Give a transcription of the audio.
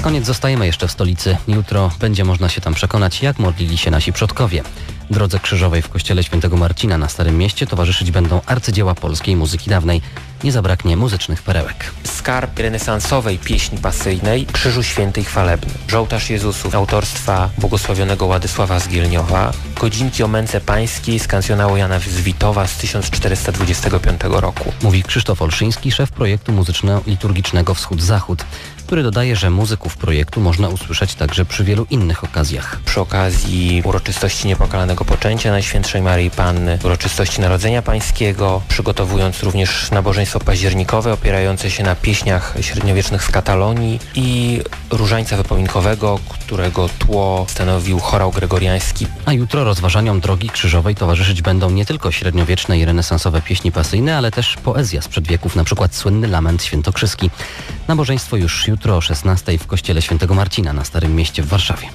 Na koniec zostajemy jeszcze w stolicy. Jutro będzie można się tam przekonać, jak modlili się nasi przodkowie. Drodze krzyżowej w kościele świętego Marcina na Starym Mieście towarzyszyć będą arcydzieła polskiej muzyki dawnej. Nie zabraknie muzycznych perełek. Skarb renesansowej pieśni pasyjnej Krzyżu Święty i Chwalebny. Żołtarz Jezusów autorstwa błogosławionego Władysława Zgielniowa. Godzinki o męce pańskiej z kancjonału Jana z Witowa z 1425 roku. Mówi Krzysztof Olszyński, szef projektu muzyczno-liturgicznego Wschód-Zachód, który dodaje, że muzyków projektu można usłyszeć także przy wielu innych okazjach. Przy okazji uroczystości niepokalanego poczęcia Najświętszej Maryi Panny, uroczystości Narodzenia Pańskiego, przygotowując również nabożeństwo październikowe opierające się na pieśniach średniowiecznych z Katalonii i różańca wypominkowego, którego tło stanowił chorał gregoriański. A jutro rozważaniom Drogi Krzyżowej towarzyszyć będą nie tylko średniowieczne i renesansowe pieśni pasyjne, ale też poezja sprzed wieków, na przykład słynny lament świętokrzyski. Nabożeństwo już jutro o 16 w kościele świętego Marcina na Starym Mieście w Warszawie.